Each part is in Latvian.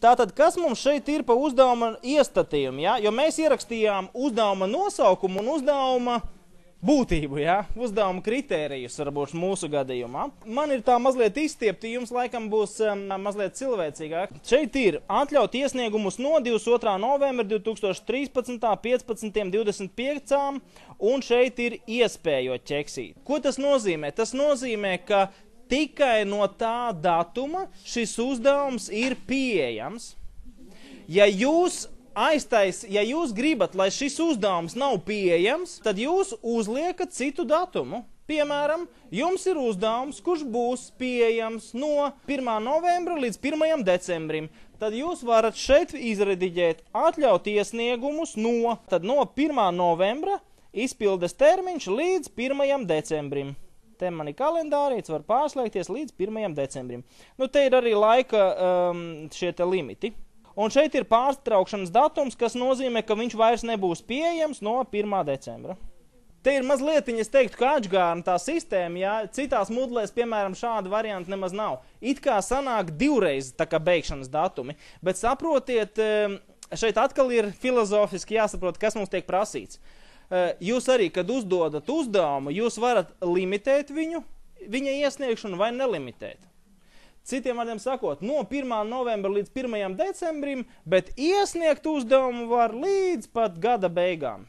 Tātad, kas mums šeit ir pa uzdevuma iestatījumu? Ja? Jo mēs ierakstījām uzdevuma nosaukumu un uzdevuma būtību, ja? uzdevuma kritērijus, varbūt mūsu gadījumā. Man ir tā mazliet izstiepti, jums laikam būs um, mazliet cilvēcīgāk. Šeit ir atļaut iesniegumus no 22. novembra 2013. 15. 25. un šeit ir iespējot ķeksīt. Ko tas nozīmē? Tas nozīmē, ka tikai no tā datuma šis uzdevums ir pieejams. Ja jūs aiztais, ja jūs gribat, lai šis uzdevums nav pieejams, tad jūs uzliekat citu datumu. Piemēram, jums ir uzdevums, kurš būs pieejams no 1. novembra līdz 1. decembrim. Tad jūs varat šeit izrediģēt atļaut iesniegumus no, no 1. novembra izpildes termiņš līdz 1. decembrim. Te man ir kalendārīts, var pārslēgties līdz 1. decembrim. Nu, te ir arī laika um, šie limiti. Un šeit ir pārtraukšanas datums, kas nozīmē, ka viņš vairs nebūs pieejams no 1. decembra. Te ir mazliet, es teiktu, kā atgādna tā sistēma, ja citās mudlēs, piemēram, šāda varianta nemaz nav. It kā sanāk divreiz tā kā beigšanas datumi, bet saprotiet, ehm, šeit atkal ir filozofiski jāsaprot, kas mums tiek prasīts. Ehm, jūs arī, kad uzdodat uzdevumu, jūs varat limitēt viņu, viņa iesniegšanu vai nelimitēt. Citiem vārdiem sakot, no 1. novembra līdz 1. decembrim, bet iesniegt uzdevumu var līdz pat gada beigām.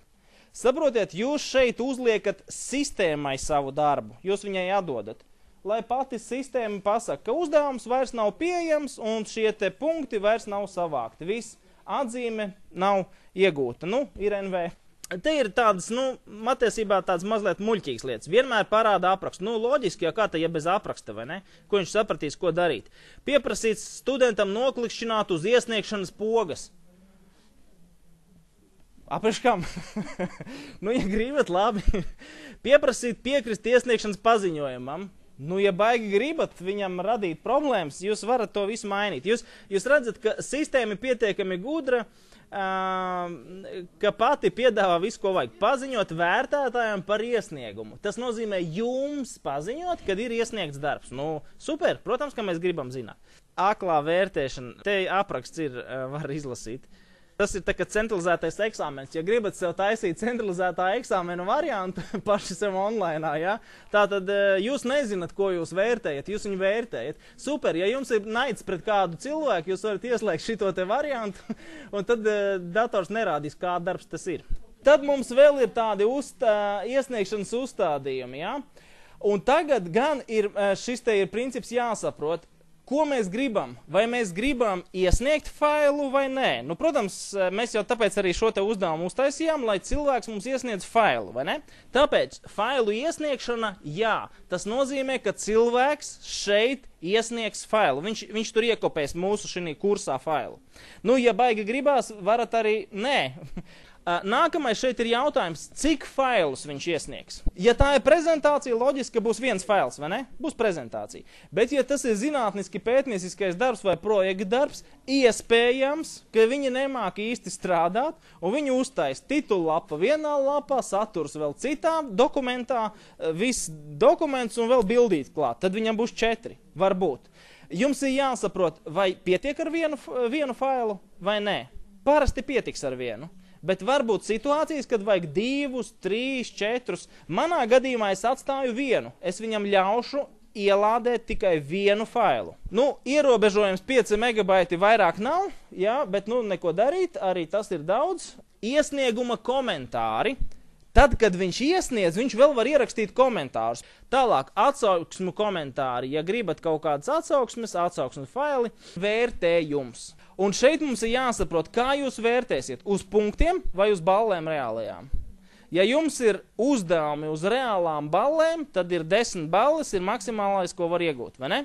Saprotiet, jūs šeit uzliekat sistēmai savu darbu, jūs viņai atdodat. Lai pati sistēma pasaka, ka uzdevums vairs nav pieejams un šie te punkti vairs nav savākti. Viss atzīme nav iegūta. Nu, ir NV. Te ir tādas, nu, patiesībā tādas mazliet muļķīgas lietas. Vienmēr parāda aprakstu. Nu, loģiski, jo kā tā, ja bez apraksta, vai ne? Ko viņš sapratīs, ko darīt? Pieprasīts studentam noklikšķināt uz iesniegšanas pogas. Apriškam? nu, ja gribat, labi. Pieprasīt piekrist iesniegšanas paziņojumam. Nu, ja baigi gribat viņam radīt problēmas, jūs varat to visu mainīt. Jūs, jūs redzat, ka sistēma ir pietiekami gudra. Uh, ka pati piedāvā visu, ko vajag. Paziņot vērtētājiem par iesniegumu. Tas nozīmē jums paziņot, kad ir iesniegts darbs. Nu, super, protams, ka mēs gribam zināt. Aklā vērtēšana, te apraksts ir, var izlasīt. Tas ir centralizētais eksāmenis. Ja gribat sev taisīt centralizētā eksāmena variantu paši sev online, ja? tā tad eh, jūs nezināt, ko jūs vērtējat. Jūs viņu vērtējat. Super, ja jums ir naids pret kādu cilvēku, jūs varat ieslēgt šo te variantu, un tad uh, dators nerādīs, kāda darbs tas ir. Tad mums vēl ir tādi uzstā, iesniegšanas uzstādījumi. Ja? Un tagad gan ir eh, šis te ir princips jāsaprot ko mēs gribam. Vai mēs gribam iesniegt failu vai nē? Nu, protams, mēs jau tāpēc arī šo te uzdevumu uztaisījām, lai cilvēks mums iesniedz failu, vai ne? Tāpēc failu iesniegšana, jā, tas nozīmē, ka cilvēks šeit iesniegs failu. Viņš, viņš tur iekopēs mūsu šī kursā failu. Nu, ja baigi gribās, varat arī nē. Nākamais šeit ir jautājums, cik failus viņš iesniegs. Ja tā ir prezentācija, loģiski, ka būs viens fails, vai ne? Būs prezentācija. Bet, ja tas ir zinātniski pētnieciskais darbs vai projekta darbs, iespējams, ka viņi nemāk īsti strādāt, un viņi uztais titulu lapa vienā lapā, saturs vēl citā dokumentā, viss dokuments un vēl bildīt klāt. Tad viņam būs četri, varbūt. Jums ir jāsaprot, vai pietiek ar vienu, vienu failu vai nē. Parasti pietiks ar vienu. Bet var būt situācijas, kad vajag divus, trīs, četrus. Manā gadījumā es atstāju vienu. Es viņam ļaušu ielādēt tikai vienu failu. Nu, ierobežojums 5 megabaiti vairāk nav, jā, bet nu, neko darīt, arī tas ir daudz. Iesnieguma komentāri. Tad, kad viņš iesniedz, viņš vēl var ierakstīt komentārus. Tālāk, atsauksmu komentāri. Ja gribat kaut kādas atsauksmes, atsauksmes faili, vērtējums. Un šeit mums ir jāsaprot, kā jūs vērtēsiet uz punktiem vai uz ballēm reālajām. Ja jums ir uzdevumi uz reālām ballēm, tad ir 10 balles, ir maksimālais, ko var iegūt, vai ne?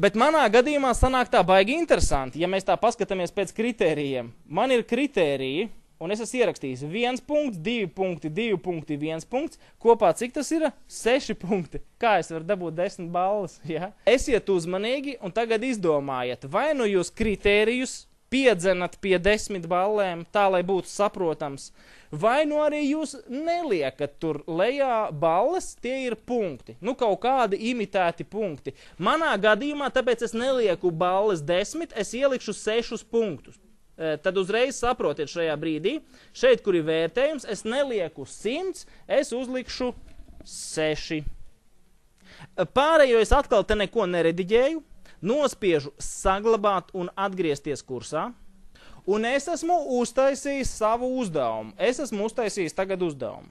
Bet manā gadījumā sanāk tā baigi interesanti, ja mēs tā paskatāmies pēc kritērijiem. Man ir kritēriji, un es esmu ierakstījis 1 punkts, 2 punkti, 2 punkti, 1 punkts. Kopā cik tas ir? 6 punkti. Kā es varu dabūt 10 balvas? Ja? Esiet uzmanīgi un tagad izdomājiet, vai nu jūs kritērijus piedzenat pie desmit ballēm, tā lai būtu saprotams. Vai nu arī jūs neliekat tur lejā balles, tie ir punkti. Nu, kaut kādi imitēti punkti. Manā gadījumā, tāpēc es nelieku balles desmit, es ielikšu sešus punktus. E, tad uzreiz saprotiet šajā brīdī, šeit, kur ir vērtējums, es nelieku simts, es uzlikšu seši. Pārējo es atkal te neko nerediģēju, nospiežu saglabāt un atgriezties kursā. Un es esmu uztaisījis savu uzdevumu. Es esmu uztaisījis tagad uzdevumu.